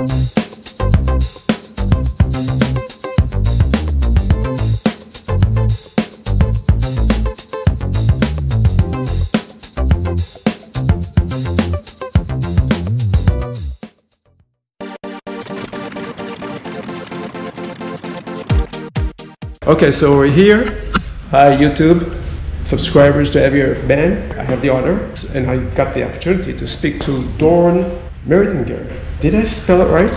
Okay, so we're here. Hi, YouTube subscribers to Every Band. I have the honor and I got the opportunity to speak to Doron Merdinger. Did I spell it right?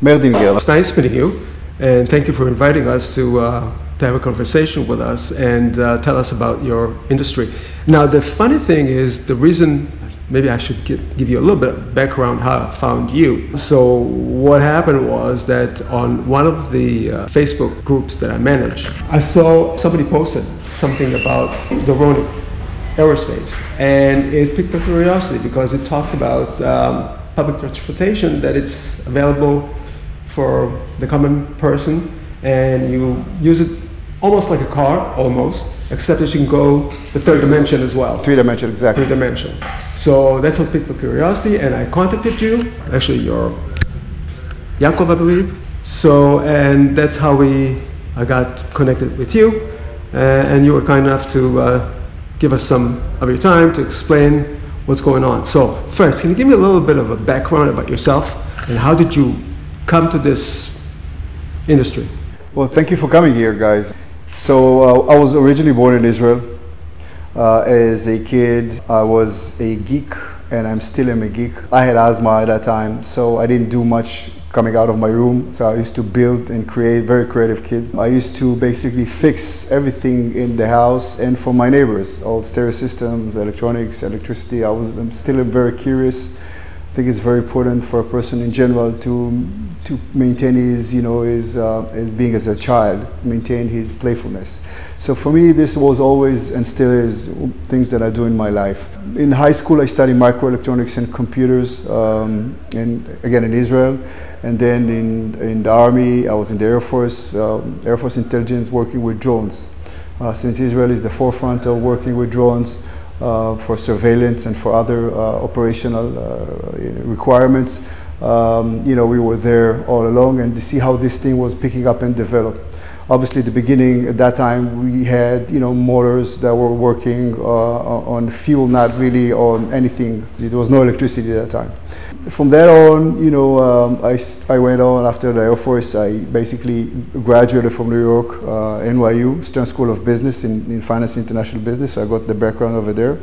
Merdinger. It's nice meeting you, and thank you for inviting us to, uh, to have a conversation with us and uh, tell us about your industry. Now, the funny thing is, the reason maybe I should give, give you a little bit of background how I found you. So what happened was that on one of the uh, Facebook groups that I manage, I saw somebody posted something about Doroni aerospace, and it piqued my curiosity because it talked about um, public transportation that it's available for the common person, and you use it almost like a car, almost, except that you can go the third dimension as well. Three dimension, exactly. Three dimension. So that's what piqued my curiosity, and I contacted you. Actually, you're Yaakov, I believe. So, and that's how we I got connected with you, uh, and you were kind enough to uh, give us some of your time to explain what's going on. So, first, can you give me a little bit of a background about yourself and how did you come to this industry? Well, thank you for coming here, guys. So, uh, I was originally born in Israel. Uh, as a kid, I was a geek, and I'm still am a geek. I had asthma at that time, so I didn't do much coming out of my room. So I used to build and create, very creative kid. I used to basically fix everything in the house and for my neighbors, all stereo systems, electronics, electricity. I was, I'm still very curious. I think it's very important for a person in general to to maintain his, you know, his, uh, his being as a child, maintain his playfulness. So for me, this was always and still is things that I do in my life. In high school, I studied microelectronics and computers, um, and again in Israel. And then in, in the Army, I was in the Air Force, um, Air Force intelligence working with drones. Uh, since Israel is the forefront of working with drones uh, for surveillance and for other uh, operational uh, requirements, um, you know, we were there all along and to see how this thing was picking up and develop. Obviously, the beginning at that time, we had you know motors that were working uh, on fuel, not really on anything. There was no electricity at that time from there on, you know, um, I, I went on after the Air Force. I basically graduated from New York, uh, NYU, Stern School of Business in, in Finance International Business. So I got the background over there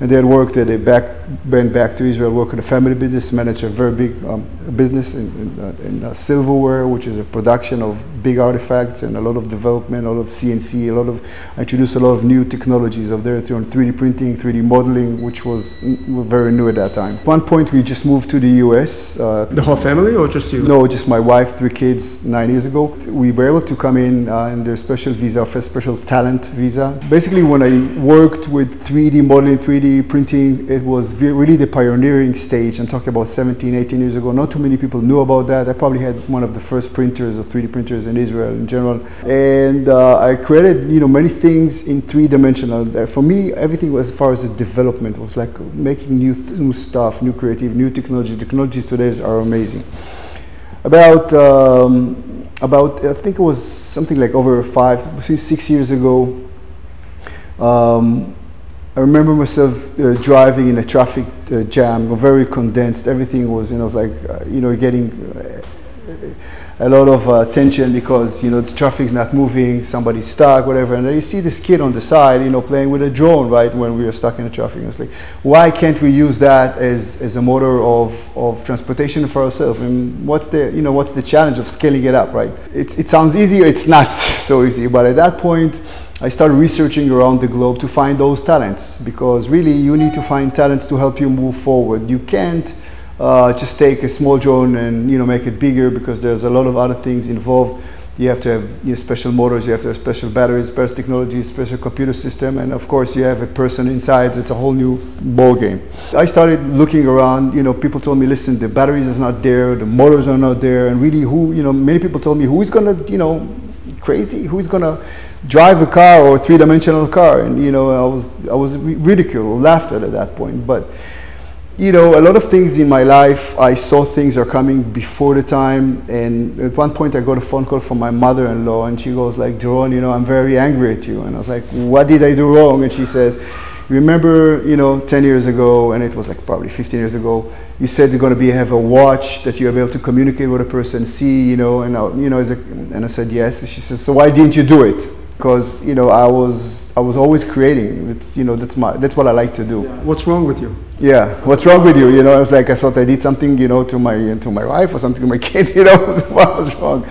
and then worked at a back, went back to Israel, worked at a family business, managed a very big um, business in, in, uh, in uh, silverware, which is a production of big artifacts and a lot of development, a lot of CNC, a lot of, I introduced a lot of new technologies of there on 3D printing, 3D modeling, which was very new at that time. At one point, we just moved to the US. Uh, the whole family or just you? No, just my wife, three kids, nine years ago. We were able to come in uh, in their special visa, first special talent visa. Basically, when I worked with 3D modeling, 3D printing, it was really the pioneering stage. I'm talking about 17, 18 years ago. Not too many people knew about that. I probably had one of the first printers of 3D printers in Israel in general. And uh, I created, you know, many things in three-dimensional. For me, everything was, as far as the development was like making new, new stuff, new creative, new technology. Technologies today are amazing. About um, about I think it was something like over five, six years ago. Um, I remember myself uh, driving in a traffic uh, jam, very condensed. Everything was, you know, like, uh, you know, getting uh, a lot of uh, tension because, you know, the traffic's not moving, somebody's stuck, whatever. And then you see this kid on the side, you know, playing with a drone, right, when we were stuck in the traffic. It's like, why can't we use that as, as a motor of, of transportation for ourselves? And what's the, you know, what's the challenge of scaling it up, right? It, it sounds easy, it's not so easy. But at that point, I started researching around the globe to find those talents because really you need to find talents to help you move forward. You can't uh, just take a small drone and you know make it bigger because there's a lot of other things involved. You have to have you know, special motors, you have to have special batteries, special technology, special computer system, and of course you have a person inside. It's a whole new ball game. I started looking around. You know, people told me, listen, the batteries is not there, the motors are not there, and really, who you know, many people told me, who is gonna you know crazy? Who's gonna drive a car or a three-dimensional car? And you know, I was I was ridiculed, laughed at at that point. But you know, a lot of things in my life, I saw things are coming before the time. And at one point, I got a phone call from my mother-in-law, and she goes like, "Doron, you know, I'm very angry at you." And I was like, "What did I do wrong?" And she says, "Remember, you know, 10 years ago, and it was like probably 15 years ago, you said you're going to be have a watch that you're able to communicate with a person, see, you know." And I, you know, a, and I said, "Yes." And she says, "So why didn't you do it?" Because you know, I was I was always creating. It's you know, that's my that's what I like to do. What's wrong with you? Yeah, what's wrong with you? You know, I was like, I thought I did something, you know, to my to my wife or something to my kid. You know, what was wrong?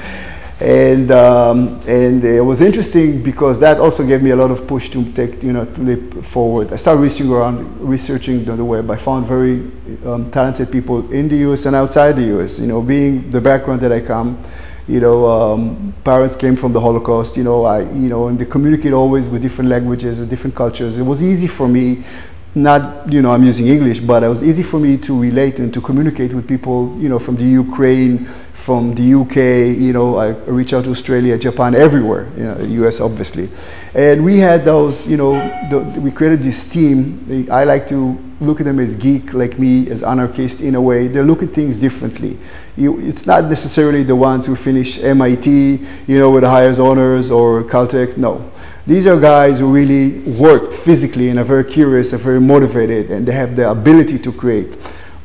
And um, and it was interesting because that also gave me a lot of push to take, you know, to leap forward. I started researching around, researching the web. I found very um, talented people in the U.S. and outside the U.S. You know, being the background that I come you know, um, parents came from the Holocaust, you know, I, you know, and they communicate always with different languages and different cultures. It was easy for me, not, you know, I'm using English, but it was easy for me to relate and to communicate with people, you know, from the Ukraine, from the UK, you know, I reach out to Australia, Japan, everywhere, you know, US obviously. And we had those, you know, the, we created this team. I like to look at them as geek like me, as anarchist in a way. They look at things differently. You, it's not necessarily the ones who finish MIT, you know, with the highest honors or Caltech. No. These are guys who really worked physically and are very curious and very motivated and they have the ability to create.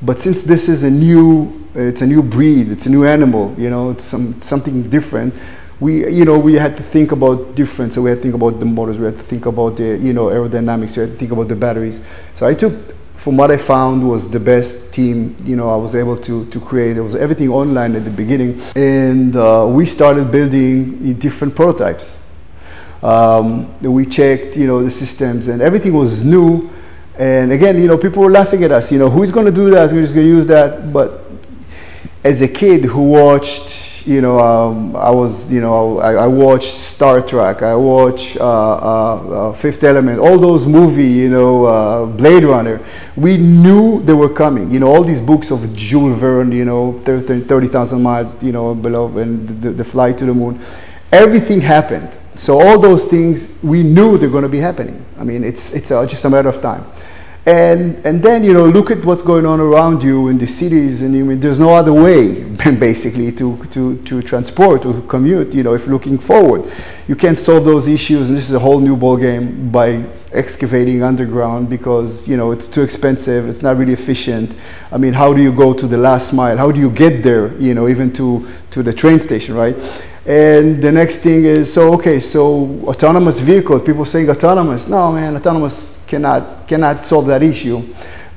But since this is a new, it's a new breed, it's a new animal, you know, it's some, something different, we, you know, we had to think about different. So we had to think about the motors, we had to think about the, you know, aerodynamics, we had to think about the batteries. So I took from what I found was the best team, you know, I was able to, to create. It was everything online at the beginning. And uh, we started building different prototypes. Um, we checked, you know, the systems and everything was new. And again, you know, people were laughing at us, you know, who's going to do that? Who's going to use that? But as a kid who watched you know, um, I was, you know, I, I, watched Star Trek, I watched uh, uh, uh, Fifth Element, all those movies, you know, uh, Blade Runner. We knew they were coming. You know, all these books of Jules Verne, you know, 30,000 miles, you know, below, and the, the flight to the moon. Everything happened. So all those things, we knew they're going to be happening. I mean, it's, it's uh, just a matter of time. And, and then, you know, look at what's going on around you in the cities, and I mean, there's no other way, basically, to, to, to transport, to commute, you know, if looking forward. You can't solve those issues, and this is a whole new ball game by excavating underground because, you know, it's too expensive, it's not really efficient. I mean, how do you go to the last mile? How do you get there, you know, even to, to the train station, right? And the next thing is, so okay, so autonomous vehicles, people saying autonomous. No, man, autonomous cannot, cannot solve that issue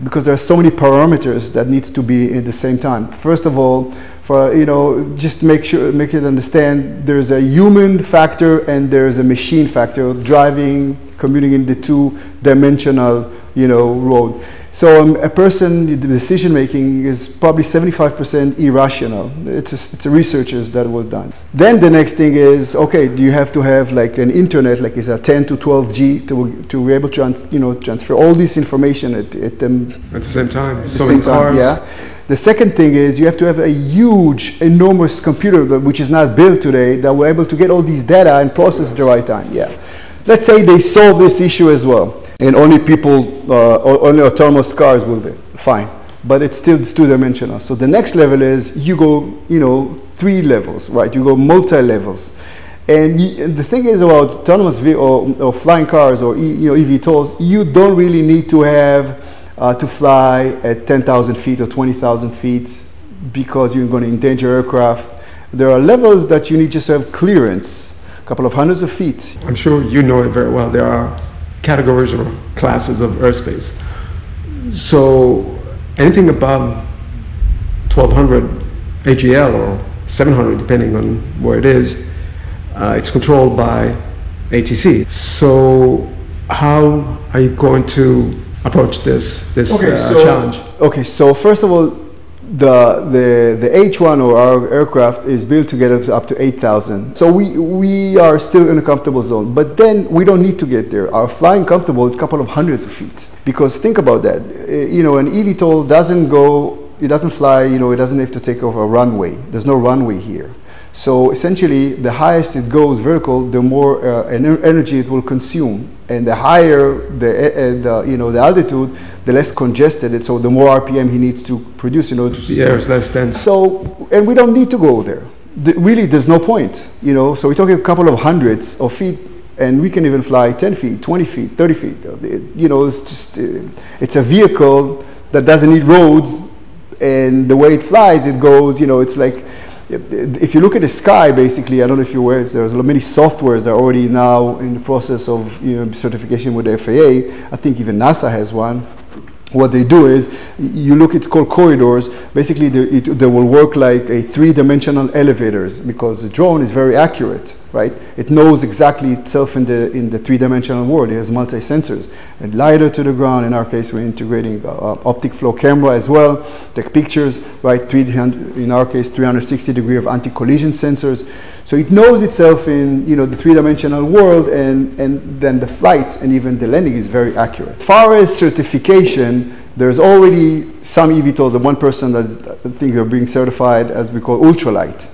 because there are so many parameters that needs to be at the same time. First of all, for, you know, just make sure, make it understand there's a human factor and there's a machine factor, driving, commuting in the two dimensional, you know, road. So um, a person, the decision making is probably 75% irrational. It's a, it's a researchers that was done. Then the next thing is, okay, do you have to have like an internet, like it's a 10 to 12G to, to be able to, trans, you know, transfer all this information at, at, um, at the same time. At the so same time, yeah. The second thing is you have to have a huge, enormous computer that, which is not built today that will able to get all these data and process at the right time. Yeah. Let's say they solve this issue as well and only people, uh, only autonomous cars will do. Fine, but it's still two-dimensional. So the next level is you go, you know, three levels, right? You go multi-levels. And, and, the thing is about autonomous or, or, flying cars or you know, you don't really need to have uh, to fly at 10,000 feet or 20,000 feet because you're going to endanger aircraft. There are levels that you need just to have clearance, a couple of hundreds of feet. I'm sure you know it very well. There are categories or classes of airspace. So anything above 1200 AGL or 700, depending on where it is, uh, it's controlled by ATC. So how are you going to approach this this okay, uh, so, challenge? Okay, so first of all, the, the, the H1 or our aircraft is built to get up to, up to 8,000. So we, we are still in a comfortable zone, but then we don't need to get there. Our flying comfortable is a couple of hundreds of feet. Because think about that, eh, you know, an eVTOL doesn't go, it doesn't fly, you know, it doesn't have to take over a runway. There's no runway here. So essentially, the highest it goes vertical, the more uh, energy it will consume, and the higher the, uh, the, you know the altitude, the less congested it. So the more RPM he needs to produce order to the air is less dense. So and we don't need to go there. The, really, there's no point. You know, so we're talking a couple of hundreds of feet and we can even fly 10 feet, 20 feet, 30 feet. You know, it's just, uh, it's a vehicle that doesn't need roads, and the way it flies, it goes, you know, it's like, if you look at the sky, basically, I don't know if you're aware, there's many softwares that are already now in the process of you know, certification with the FAA. I think even NASA has one. What they do is you look it's called corridors. Basically they, it, they will work like a three-dimensional elevators because the drone is very accurate right? It knows exactly itself in the in the three-dimensional world. It has multi-sensors. And lidar to the ground. In our case we're integrating uh, uh optic flow camera as well. Take pictures right? 300 in our case 360 degree of anti-collision sensors. So it knows itself in you know the three-dimensional world, and and then the flight and even the landing is very accurate. As far as certification, there's already some eVTOLs. And one person that I think they're being certified as we call ultralight.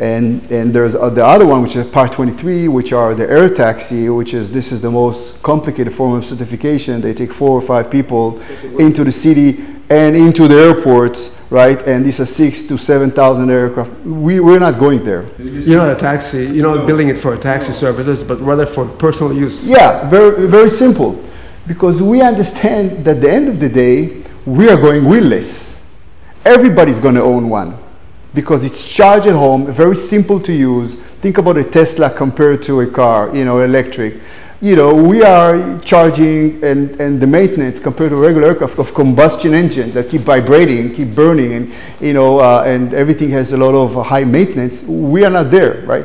And, and there's uh, the other one, which is Part 23, which are the air taxi, which is this is the most complicated form of certification. They take four or five people into the city and into the airports, right? And these are six to 7,000 aircraft. We, we're not going there. You're not a taxi, you're not building it for taxi services, but rather for personal use. Yeah, very, very simple. Because we understand that at the end of the day, we are going wheelless. Everybody's going to own one because it's charged at home, very simple to use. Think about a Tesla compared to a car, you know, electric you know, we are charging and, and the maintenance compared to regular aircraft of combustion engine that keep vibrating, keep burning, and, you know, uh, and everything has a lot of high maintenance. We are not there, right?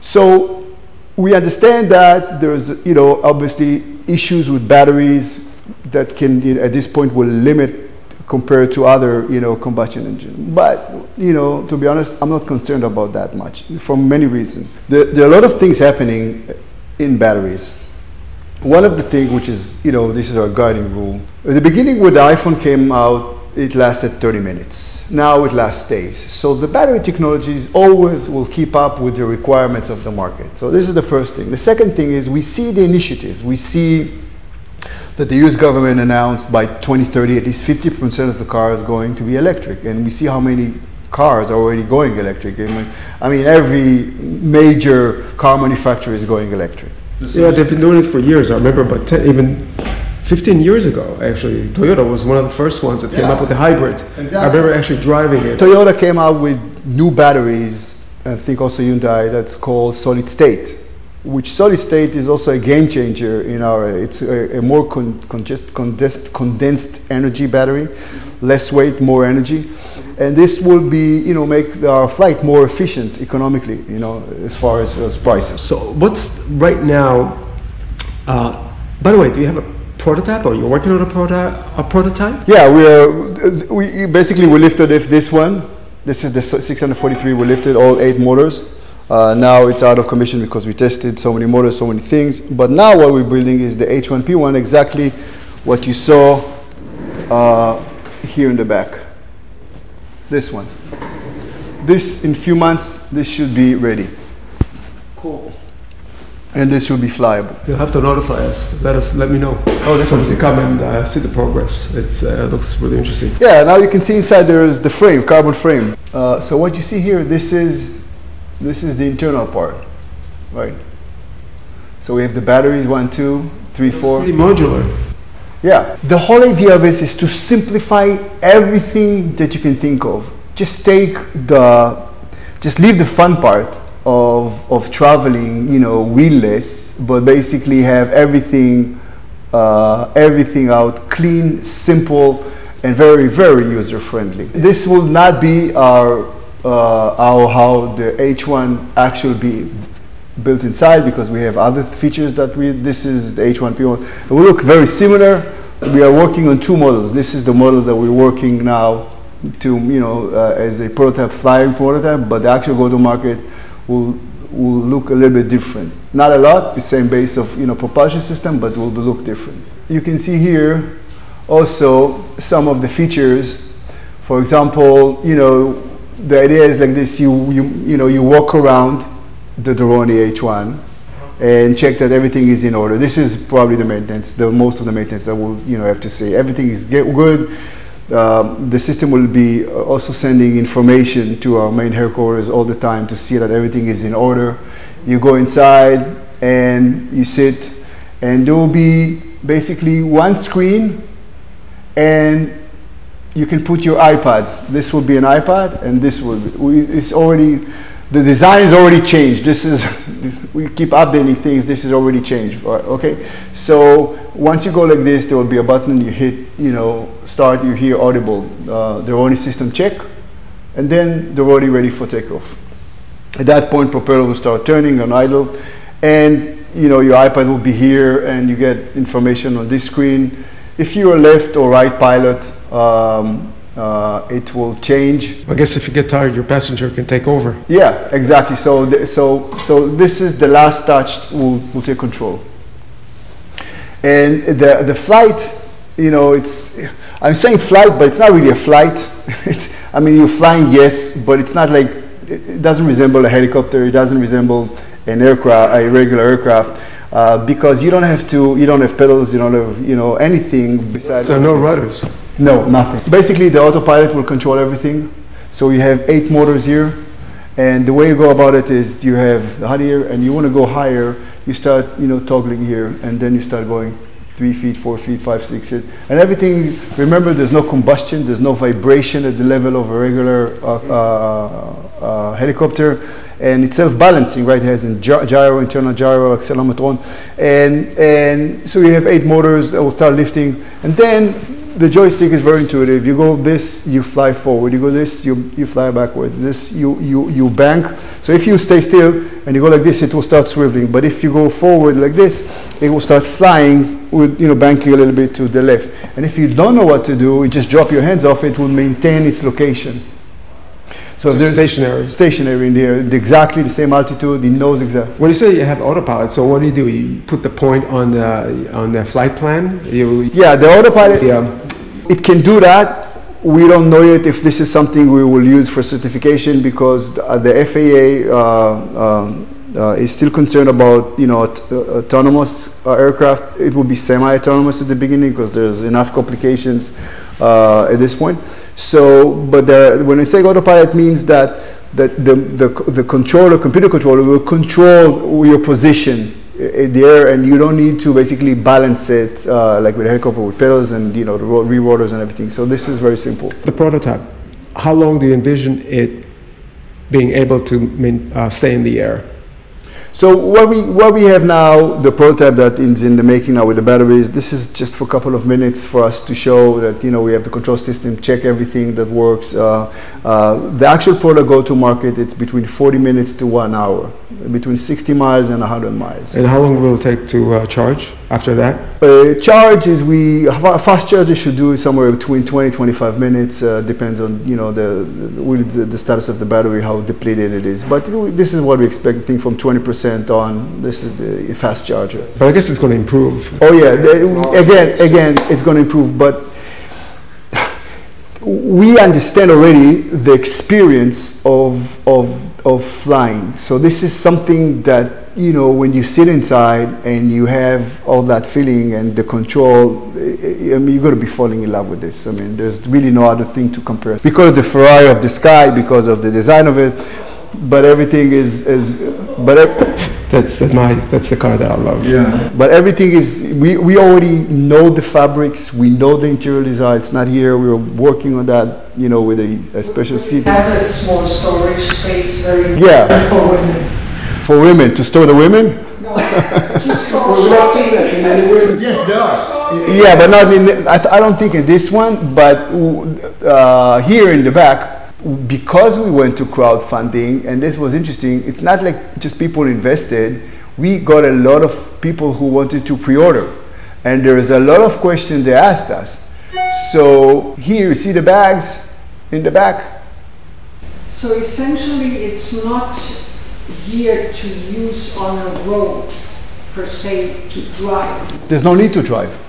So we understand that there's, you know, obviously issues with batteries that can, you know, at this point, will limit compared to other, you know, combustion engine. But, you know, to be honest, I'm not concerned about that much for many reasons. There, there are a lot of things happening in batteries one of the things which is, you know, this is our guiding rule. At the beginning when the iPhone came out, it lasted 30 minutes. Now it lasts days. So the battery technologies always will keep up with the requirements of the market. So this is the first thing. The second thing is we see the initiatives. We see that the US government announced by 2030 at least 50% of the cars going to be electric. And we see how many cars are already going electric. I mean, every major car manufacturer is going electric. Yeah, they've been doing it for years. I remember, but ten, even 15 years ago, actually, Toyota was one of the first ones that came up with the hybrid. Exactly. I remember actually driving it. Toyota came out with new batteries, I think also Hyundai, that's called solid state, which solid state is also a game changer in our, it's a, a more con, condensed, condensed energy battery, less weight, more energy and this will be, you know, make our flight more efficient economically, you know, as far as, as prices. So what's right now, uh, by the way, do you have a prototype or you're working on a, proto- a prototype? Yeah, we are, we basically we lifted this one, this is the 643, we lifted all eight motors. Uh, now it's out of commission because we tested so many models, so many things. But now what we're building is the H1P1, exactly what you saw uh, here in the back this one. This, in a few months, this should be ready. Cool. And this should be flyable. You'll have to notify us. Let us, let me know. Oh, that's to come and uh, see the progress. It uh, looks really interesting. Yeah, now you can see inside there is the frame, carbon frame. Uh, so what you see here, this is, this is the internal part, right? So we have the batteries, one, two, three, it's four. Pretty modular. Yeah. The whole idea of this is to simplify everything that you can think of. Just take the, just leave the fun part of, of traveling, you know, wheelless, but basically have everything, uh, everything out clean, simple, and very, very user friendly. This will not be our, uh, our how the H1 actually be built inside because we have other features that we, this is the H1P1. It will look very similar. We are working on two models. This is the model that we're working now to, you know, uh, as a prototype, flying prototype, but the actual go-to-market will, will look a little bit different. Not a lot, the same base of, you know, propulsion system, but will look different. You can see here also some of the features. For example, you know, the idea is like this: you you you know you walk around the Doroni H1 and check that everything is in order. This is probably the maintenance, the most of the maintenance that will you know have to say everything is good. Um, the system will be also sending information to our main headquarters all the time to see that everything is in order. You go inside and you sit, and there will be basically one screen, and you can put your iPads. This will be an iPad, and this will be, it's already the design is already changed. This is, we keep updating things, this is already changed, okay? So once you go like this, there will be a button, you hit, you know, start, you hear audible, uh, the Doroni system check, and then they're already ready for takeoff. At that point, propeller will start turning on idle, and you know, your iPad will be here, and you get information on this screen. If you're a left or right pilot, um, uh, it will change. I guess if you get tired, your passenger can take over. Yeah, exactly. So, th- so, so this is the last touch will will take control. And the the flight, you know, it's I'm saying flight, but it's not really a flight. it's, I mean, you're flying, yes, but it's not like it doesn't resemble a helicopter. It doesn't resemble an aircraft, a regular aircraft. Uh, because you don't have to, you don't have pedals, you don't have, you know, anything besides. So no rudders. No, nothing. Basically, the autopilot will control everything. So you have eight motors here, and the way you go about it is you have the hot here, and you want to go higher. You start, you know, toggling here, and then you start going three feet, four feet, five, six, eight, and everything. Remember, there's no combustion, there's no vibration at the level of a regular uh, uh, uh, helicopter, and it's self-balancing, right? It has a gyro, internal gyro, accelerometer, and and so you have eight motors that will start lifting, and then the joystick is very intuitive. You go this, you fly forward. You go this, you, you fly backwards. This, you, you, you bank. So if you stay still and you go like this, it will start swiveling. But if you go forward like this, it will start flying with, you know, banking a little bit to the left. And if you don't know what to do, you just drop your hands off, it will maintain its location. So, so there's stationary. Stationary in there, exactly the same altitude. It knows exactly. When you say you have autopilot, so what do you do? You put the point on the on the flight plan. You, yeah, the autopilot. Yeah. It can do that. We don't know yet if this is something we will use for certification because the, uh, the FAA uh, um, uh, is still concerned about you know uh, autonomous uh, aircraft. It will be semi-autonomous at the beginning because there's enough complications uh, at this point. So, but there, when I say autopilot, means that that the, the the controller, computer controller, will control your position in the air and you don't need to basically balance it uh, like with a helicopter with pedals and you know the rerotors and everything. So this is very simple. The prototype, how long do you envision it being able to uh, stay in the air? So what we what we have now, the prototype that is in the making now with the batteries, this is just for a couple of minutes for us to show that you know we have the control system, check everything that works. Uh, uh, the actual product go to market, it's between 40 minutes to one hour, between 60 miles and 100 miles. And how long will it take to uh, charge after that? Uh, charge is we fast charger should do somewhere between 20 25 minutes. Uh, depends on you know the, the the status of the battery, how depleted it is. But this is what we expect. I think from 20 percent percent on. This is the fast charger. But I guess it's going to improve. Oh yeah, again, again, it's going to improve. But we understand already the experience of of of flying. So this is something that you know when you sit inside and you have all that feeling and the control. Eh, eh, I mean, you're going to be falling in love with this. I mean, there's really no other thing to compare because of the Ferrari of the sky, because of the design of it but everything is is but that's, that's my that's the car that I love. Yeah. But everything is we, we already know the fabrics, we know the interior design. It's not here. We are working on that, you know, with a, a special seat. Have a small storage space very yeah. for women. For women to store the women. No, just for shopping. Yes, there are. Yeah, but not in. I, th- I don't think in this one, but uh, here in the back because we went to crowdfunding, and this was interesting, it's not like just people invested. We got a lot of people who wanted to pre-order, and there is a lot of questions they asked us. So here you see the bags in the back. So essentially, it's not geared to use on a road per se to drive. There's no need to drive